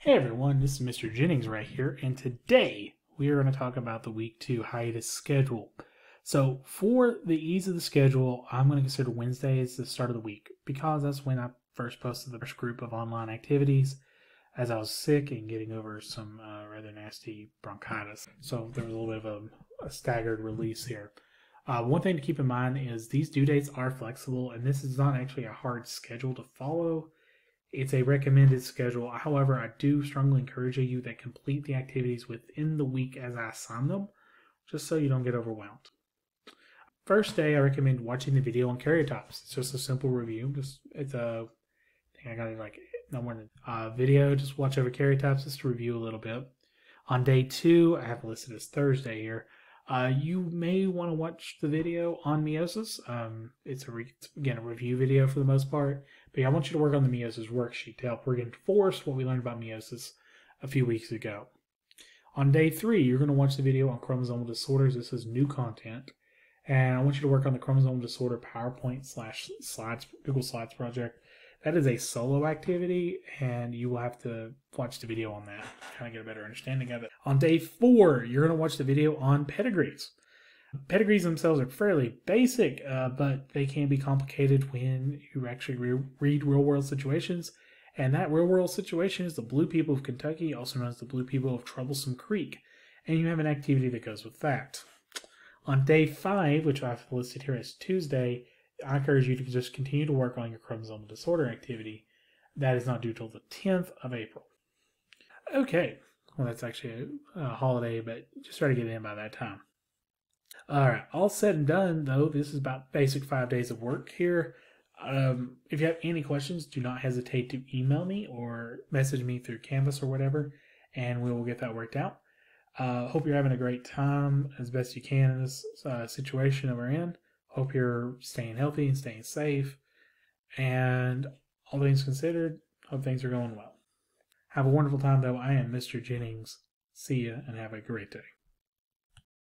Hey everyone, this is Mr. Jennings right here, and today we are going to talk about the week two hiatus schedule. So, for the ease of the schedule, I'm going to consider Wednesday as the start of the week because that's when I first posted the first group of online activities as I was sick and getting over some uh, rather nasty bronchitis. So, there was a little bit of a, a staggered release here. Uh, one thing to keep in mind is these due dates are flexible, and this is not actually a hard schedule to follow it's a recommended schedule. However, I do strongly encourage you that complete the activities within the week as I assign them, just so you don't get overwhelmed. First day, I recommend watching the video on karyotypes. It's just a simple review. Just it's a I think I got it like no more than a video. Just watch over karyotypes just to review a little bit. On day two, I have listed as Thursday here. Uh, you may want to watch the video on meiosis. Um, it's a re- again a review video for the most part, but yeah, I want you to work on the meiosis worksheet to help reinforce what we learned about meiosis a few weeks ago. On day three, you're going to watch the video on chromosomal disorders. This is new content, and I want you to work on the chromosomal disorder PowerPoint slash slides Google Slides project. That is a solo activity, and you will have to watch the video on that, to kind of get a better understanding of it. On day four, you're going to watch the video on pedigrees. Pedigrees themselves are fairly basic, uh, but they can be complicated when you actually re- read real world situations. And that real world situation is the Blue People of Kentucky, also known as the Blue People of Troublesome Creek. And you have an activity that goes with that. On day five, which I've listed here as Tuesday, I encourage you to just continue to work on your chromosomal disorder activity. That is not due till the 10th of April. Okay, well, that's actually a, a holiday, but just try to get it in by that time. All right, all said and done, though, this is about basic five days of work here. Um, if you have any questions, do not hesitate to email me or message me through Canvas or whatever, and we will get that worked out. Uh, hope you're having a great time as best you can in this uh, situation that we're in. Hope you're staying healthy and staying safe. And all things considered, hope things are going well. Have a wonderful time, though. I am Mr. Jennings. See ya and have a great day.